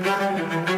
gonna do